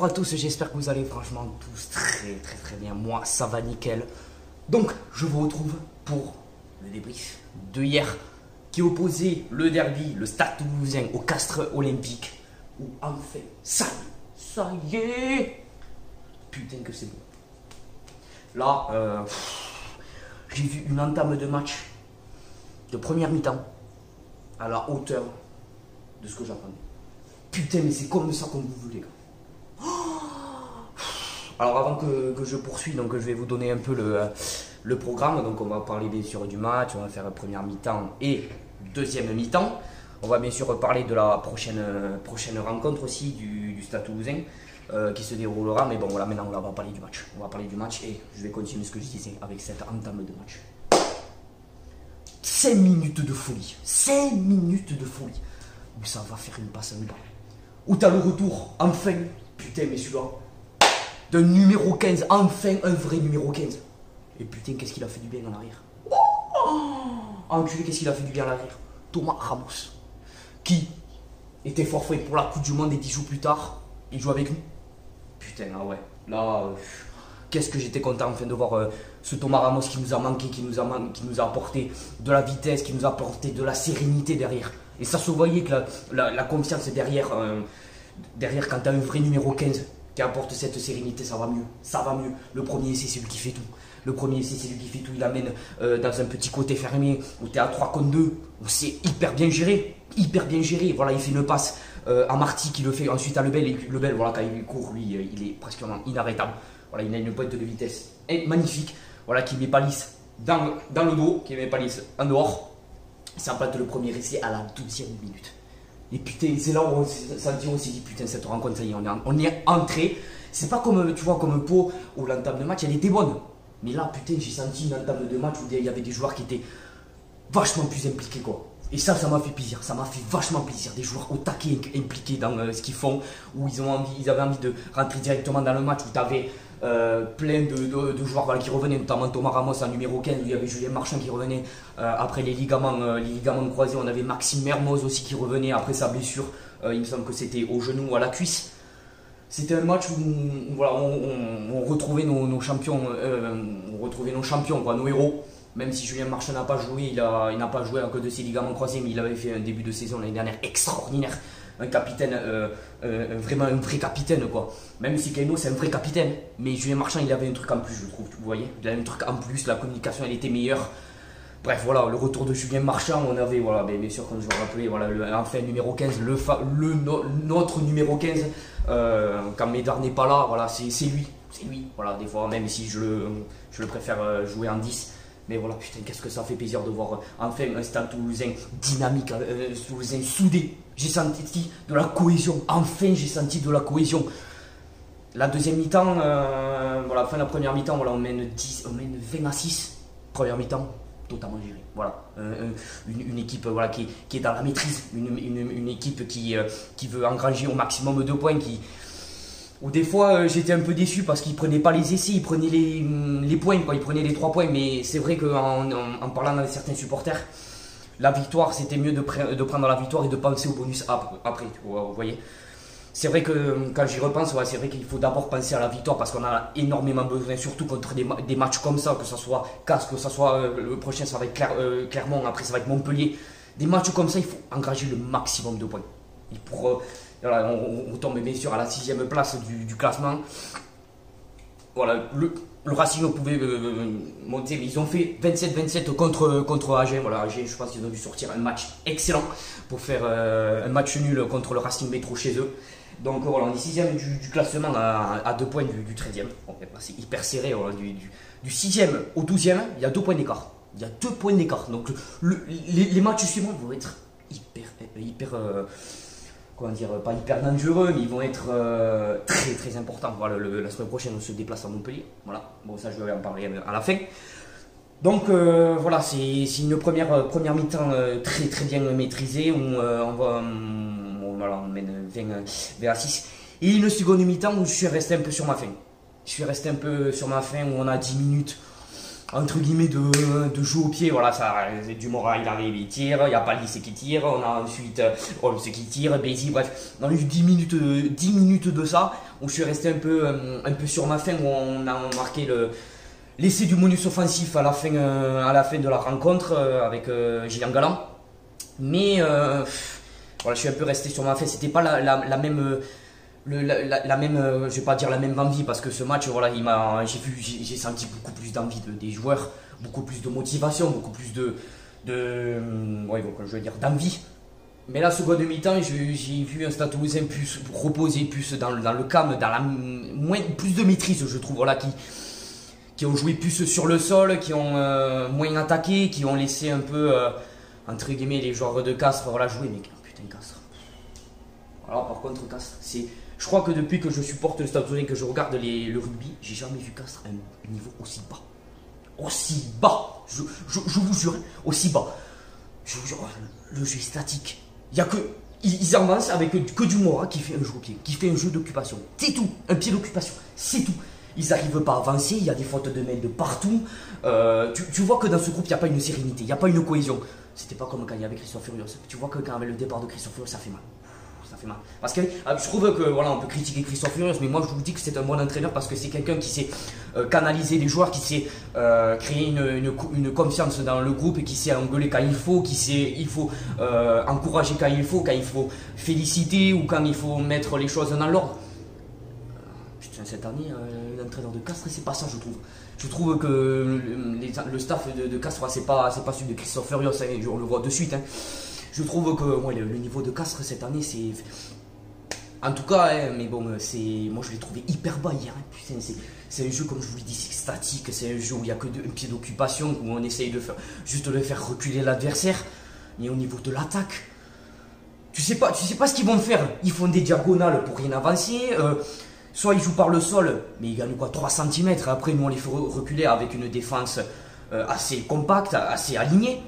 bonjour à tous, j'espère que vous allez franchement tous très très très bien. Moi, ça va nickel. Donc, je vous retrouve pour le débrief de hier qui opposait le derby, le Stade Toulousain au Castre Olympique. Où enfin, ça ça y est Putain que c'est bon. Là, euh, j'ai vu une entame de match de première mi-temps à la hauteur de ce que j'attendais. Putain, mais c'est comme ça qu'on vous voulez, Alors avant que, je poursuis, donc je vais vous donner un peu le, programme. Donc on va parler bien sûr du match, on va faire première mi-temps et deuxième mi-temps. On va bien sûr parler de la prochaine, rencontre aussi du, du Stade Toulousain euh, qui se déroulera. Mais bon voilà, maintenant on va parler du match. On va parler du match et je vais continuer ce que je disais avec cette entame de match. 5 minutes de folie. 5 minutes de folie. Où ça va faire une passe à mi Où t'as le retour, enfin? Putain, mais celui-là. D'un numéro 15, enfin un vrai numéro 15. Et putain, qu'est-ce qu'il a fait du bien en arrière. Oh Enculé, qu'est-ce qu'il a fait du bien en arrière. Thomas Ramos. Qui était forfait pour la Coupe du Monde et 10 jours plus tard, il joue avec nous. Putain, ah ouais. Là, euh, qu'est-ce que j'étais content enfin de voir euh, ce Thomas Ramos qui nous a manqué, qui nous a, qui nous a apporté de la vitesse, qui nous a apporté de la sérénité derrière. Et ça se voyait que la, confiance est derrière, euh, derrière quand tu as un vrai numéro 15 qui apporte cette sérénité, ça va mieux. Ça va mieux. Le premier essai, c'est lui qui fait tout. Le premier essai, c'est lui qui fait tout. Il amène euh, dans un petit côté fermé où tu es à 3 contre 2, où c'est hyper bien géré. Hyper bien géré. Voilà, il fait une passe euh, à Marty qui le fait ensuite à Lebel. Et Lebel, voilà, quand il court, lui, il est presque inarrêtable. Voilà, il a une pointe de vitesse et magnifique. Voilà, qui met pas dans, le dos, qui met pas en dehors. Ça plate le premier essai à la 12e minute. Et putain, c'est là où on s'est dit, putain, cette rencontre, ça y est, on est, on entré. C'est pas comme, tu vois, comme Pau, où l'entame de match, elle était bonne. Mais là, putain, j'ai senti une entame de match où il y avait des joueurs qui étaient vachement plus impliqués, quoi. Et ça, ça m'a fait plaisir. Ça m'a fait vachement plaisir. Des joueurs au taquet impliqués dans euh, ce qu'ils font, où ils, ont envie, ils avaient envie de rentrer directement dans le match, où tu avais euh, plein de, joueurs qui revenaient, notamment Thomas Ramos en numéro 15, où il y avait Julien Marchand qui revenait euh, après les ligaments, euh, les ligaments croisés. On avait Maxime Mermoz aussi qui revenait après sa blessure. il me semble que c'était au genou ou à la cuisse. C'était un match où, voilà, on, retrouvait nos, champions, on retrouvait nos champions, nos héros. Même si Julien Marchand n'a pas joué, il n'a pas joué à cause de ses ligaments croisés, mais il avait fait un début de saison l'année dernière extraordinaire un capitaine, euh, euh, vraiment un vrai capitaine quoi. Même si Kaino c'est un vrai capitaine, mais Julien Marchand il avait un truc en plus, je trouve, vous voyez. Il avait un truc en plus, la communication elle était meilleure. Bref, voilà, le retour de Julien Marchand, on avait, voilà, bien, sûr, comme je vous rappelais, voilà, le, enfin, numéro 15, le, le notre numéro 15, euh, quand Médard n'est pas là, voilà, c'est lui, c'est lui, voilà, des fois, même si je le, je le préfère jouer en 10, mais voilà, putain, qu'est-ce que ça fait plaisir de voir euh, enfin un stade toulousain dynamique, euh, toulousain soudé. J'ai senti de la cohésion. Enfin, j'ai senti de la cohésion. La deuxième mi-temps, euh, voilà, fin de la première mi-temps, voilà, on mène, 10, on mène 20 à 6. Première mi-temps, totalement géré. Voilà, une, équipe voilà, qui, est dans la maîtrise, une, une équipe qui, qui veut engranger au maximum de points, qui, ou des fois euh, j'étais un peu déçu parce qu'il prenait pas les essais, il prenait les, mm, les points, quoi, il prenait les trois points. Mais c'est vrai qu'en en, parlant avec certains supporters, la victoire c'était mieux de, prendre la victoire et de penser au bonus après. C'est vrai que euh, quand j'y repense, c'est vrai qu'il faut d'abord penser à la victoire parce qu'on a énormément besoin, surtout contre des, matchs comme ça, que ce soit Castres, que ce soit euh, le prochain, ça va être Clermont, après ça va être Montpellier. Des matchs comme ça, il faut engager le maximum de points. Pour, on, tombe bien sûr à la sixième place du, classement. Voilà, le, Racing pouvait euh, euh, monter, mais ils ont fait 27-27 contre, contre Agen. Voilà, Agen, je pense qu'ils ont dû sortir un match excellent pour faire euh, un match nul contre le Racing Métro chez eux. Donc voilà, on est sixième du, du classement à, deux points du, 13e. c'est hyper serré. du, du, 6e au 12e, il y a deux points d'écart. Il y a deux points d'écart. Donc les, matchs suivants vont être hyper, hyper comment dire, pas hyper dangereux, mais ils vont être euh, très très importants. Voilà, la semaine prochaine, on se déplace à Montpellier. Voilà, bon, ça je vais en parler à la fin. Donc euh, voilà, c'est une première, euh, première mi-temps très très bien maîtrisée. Où, on, va, voilà, on mène 20, à 6. Et une seconde mi-temps où je suis resté un peu sur ma fin. Je suis resté un peu sur ma fin où on a 10 minutes entre guillemets de, de au pied. Voilà, ça, Dumora il arrive, il tire, il y a Palissé qui tire, on a ensuite Holmes qui tire, Bézi, bref, on a eu 10 minutes, 10 minutes de ça, où je suis resté un peu, un peu sur ma fin, où on a marqué le l'essai du bonus offensif à la fin, à la fin de la rencontre avec Gillian Galland. Mais voilà, je suis un peu resté sur ma fin. C'était pas la, même. La, même, je vais pas dire la même envie parce que ce match, voilà, il m'a, j'ai vu, j'ai senti beaucoup plus d'envie des joueurs, beaucoup plus de motivation, beaucoup plus de, de, ouais, je veux dire d'envie. Mais la seconde mi-temps, j'ai vu un Stade Toulousain plus reposé, plus dans, dans, le calme, dans la moins, plus de maîtrise, je trouve, voilà, qui, qui ont joué plus sur le sol, qui ont euh, moins attaqué, qui ont laissé un peu, euh, entre guillemets, les joueurs de Castres, voilà, jouer, mais Castres. Alors par contre, Castres, c'est. Je crois que depuis que je supporte le Stade Toulousain, que je regarde le rugby, j'ai jamais vu Castres à un niveau aussi bas. Aussi bas Je, vous jure, aussi bas. Je vous jure, le jeu est statique. Il y a que. Ils avancent avec que du Mora qui fait un jeu au pied, qui fait un jeu d'occupation. C'est tout, un pied d'occupation, c'est tout. Ils n'arrivent pas à avancer, il y a des fautes de main de partout. Euh, tu, vois que dans ce groupe, il n'y a pas une sérénité, il n'y a pas une cohésion. C'était pas comme quand il y avait Christophe Furios. Tu vois que quand avec le départ de Christophe Furios, ça fait mal. Ça fait mal. Parce que euh, je trouve que voilà, on peut critiquer Christophe Furios, mais moi je vous dis que c'est un bon entraîneur parce que c'est quelqu'un qui sait euh, canaliser les joueurs, qui sait euh, créer une, une, confiance dans le groupe et qui sait engueuler quand il faut, qui sait il faut encourager quand il faut, quand il faut féliciter ou quand il faut mettre les choses dans l'ordre. Putain, cette année, l'entraîneur de Castres, c'est pas ça, je trouve. Je trouve que le, staff de, de Castres, c'est pas, pas celui de Christophe Furios, hein, on le voit de suite. Hein. Je trouve que le, niveau de Castres cette année, c'est. En tout cas, hein, mais bon, c'est moi je l'ai trouvé hyper bas hier. c'est un jeu, comme je vous l'ai dit, statique. C'est un jeu où il n'y a que un pied d'occupation, où on essaye de faire, juste de faire reculer l'adversaire. Mais au niveau de l'attaque, tu sais pas, tu sais pas ce qu'ils vont faire. Ils font des diagonales pour rien avancer. Euh, soit ils jouent par le sol, mais ils gagnent quoi 3 cm. Après, nous, on les fait reculer avec une défense euh, assez compacte, assez alignée.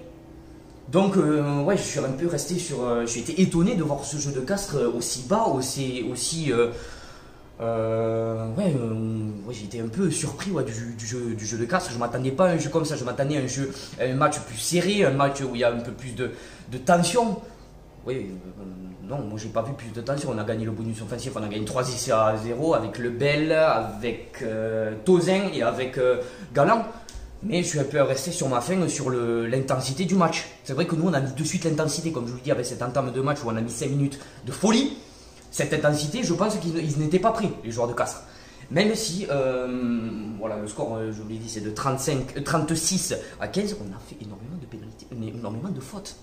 Donc, euh, ouais, je suis un peu resté sur. Euh, j'ai été étonné de voir ce jeu de Castres aussi bas, aussi. aussi ouais, j'ai été un peu surpris du, jeu, du jeu de Castres. Je m'attendais pas à un jeu comme ça. Je m'attendais à un jeu, un match plus serré, un match où il y a un peu plus de, tension. Oui, non, moi j'ai pas vu plus de tension. On a gagné le bonus offensif, on a gagné 3 à 0 avec Le Bel, avec euh, Tozin et avec euh, Galant. Mais je suis un peu resté sur ma fin sur l'intensité du match. C'est vrai que nous on a mis de suite l'intensité, comme je vous le dis, avec cette entame de match où on a mis 5 minutes de folie. Cette intensité, je pense qu'ils n'étaient pas pris, les joueurs de Castres. Même si, euh, voilà, le score, je vous l'ai dit, c'est de 35, 36 à 15, on a fait énormément de pénalités, énormément de fautes.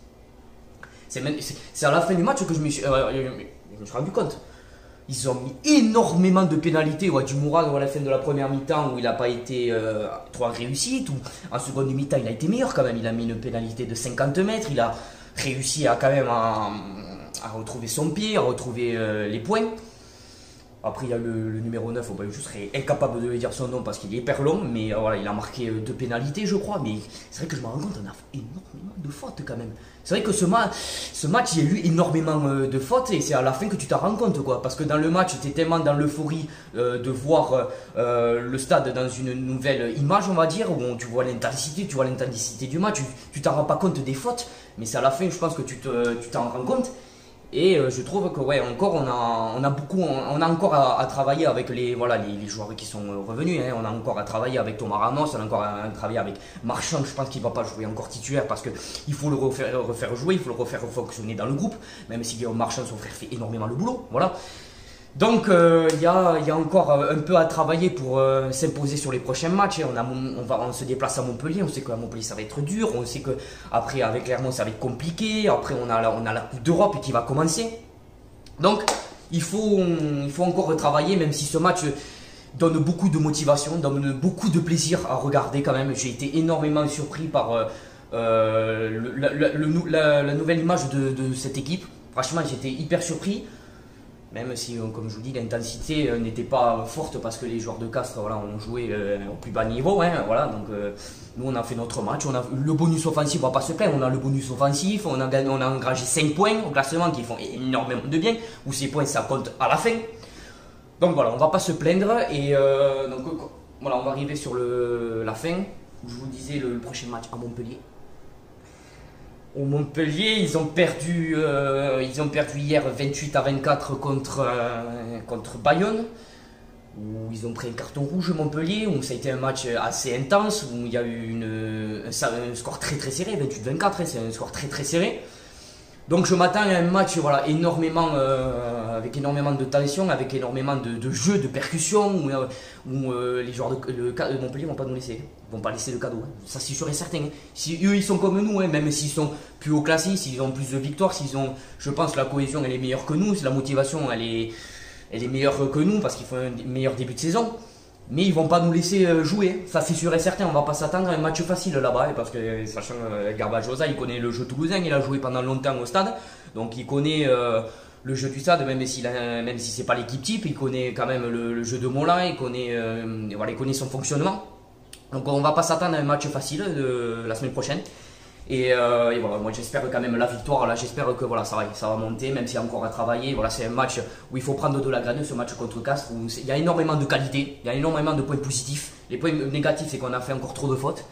C'est à la fin du match que je me suis, euh, je me suis rendu compte. Ils ont mis énormément de pénalités. Du Mourad à la fin de la première mi-temps où il n'a pas été euh, trop en réussite. Ou en seconde mi-temps, il a été meilleur quand même. Il a mis une pénalité de 50 mètres. Il a réussi à quand même à, retrouver son pied, à retrouver euh, les points. Après, il y a le, numéro 9, je serais incapable de dire son nom parce qu'il est hyper long, mais voilà, il a marqué deux pénalités, je crois. Mais c'est vrai que je me rends compte, on a énormément de fautes quand même. C'est vrai que ce, ce match, il y a eu énormément euh, de fautes et c'est à la fin que tu t'en rends compte, quoi. Parce que dans le match, tu tellement dans l'euphorie euh, de voir euh, le stade dans une nouvelle image, on va dire, où tu vois l'intensité, tu vois l'intensité du match, tu t'en rends pas compte des fautes, mais c'est à la fin, je pense que tu t'en rends compte. Et euh, je trouve que ouais, encore on a, on a beaucoup, on a encore à, travailler avec les voilà les, joueurs qui sont euh, revenus. Hein. On a encore à travailler avec Thomas Ramos, on a encore à, travailler avec Marchand. Je pense qu'il va pas jouer encore titulaire parce que il faut le refaire, refaire jouer, il faut le refaire fonctionner dans le groupe. Même si Guillaume Marchand, son frère, fait énormément le boulot. Voilà. Donc euh, il y, a, encore euh, un peu à travailler pour euh, s'imposer sur les prochains matchs. On, va, se déplace à Montpellier, on sait qu'à Montpellier ça va être dur, on sait qu'après avec Clermont ça va être compliqué, après on a la, Coupe d'Europe qui va commencer. Donc il faut, encore travailler, même si ce match donne beaucoup de motivation, donne beaucoup de plaisir à regarder quand même. J'ai été énormément surpris par la, nouvelle image de cette équipe. Franchement j'étais hyper surpris. Même si, euh, comme je vous dis, l'intensité euh, n'était pas forte parce que les joueurs de Castres ont joué euh, au plus bas niveau. Hein, voilà, donc, nous, on a fait notre match. On a le bonus offensif, on va pas se plaindre. On a le bonus offensif. On a, on a engagé 5 points au classement qui font énormément de bien. Ou ces points, ça compte à la fin. Donc voilà, on va pas se plaindre. Et donc voilà, on va arriver sur la fin. je vous disais le, prochain match à Montpellier. Au Montpellier, ils ont perdu, euh, ils ont perdu hier 28 à 24 contre, euh, contre Bayonne, où ils ont pris un carton rouge Montpellier, où ça a été un match assez intense, où il y a eu un, score très très serré, 28-24, hein, c'est un score très très serré. Donc je m'attends à un match voilà, énormément, euh, avec énormément de tension, avec énormément de, jeux, de percussions, où, où les joueurs de, de Montpellier vont pas nous laisser vont pas laisser le cadeau. Hein. Ça, c'est sûr et certain. Hein. Si eux, ils sont comme nous, hein, même s'ils sont plus haut classés, s'ils ont plus de victoires, s'ils ont, je pense, la cohésion, elle est meilleure que nous, la motivation, elle est, meilleure que nous parce qu'ils font un meilleur début de saison. Mais ils vont pas nous laisser euh, jouer. Ça, c'est sûr et certain. On va pas s'attendre à un match facile là-bas. Parce que, sachant euh, Garbajosa, il connaît le jeu toulousain. Il a joué pendant longtemps au stade. Donc, il connaît euh, le jeu du stade, même si, même si c'est pas l'équipe type. Il connaît quand même le, jeu de Moulin. Il connaît, voilà, il connaît son fonctionnement. Donc on va pas s'attendre à un match facile de la semaine prochaine. Euh, et, voilà, moi j'espère quand même la victoire. Là, j'espère que voilà, ça va, monter, même s'il y a encore à travailler. Voilà, c'est un match où il faut prendre de la graine, ce match contre Castres, où il y a énormément de qualité, il y a énormément de points positifs. Les points négatifs, c'est qu'on a fait encore trop de fautes.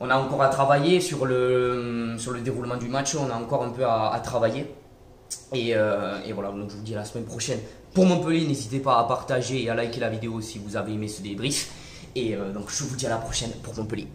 On a encore à travailler sur le, sur le déroulement du match, on a encore un peu à, travailler. Et, euh, et, voilà, donc je vous dis à la semaine prochaine. Pour Montpellier, n'hésitez pas à partager et à liker la vidéo si vous avez aimé ce débrief. Et euh, donc je vous dis à la prochaine pour Montpellier.